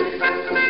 Música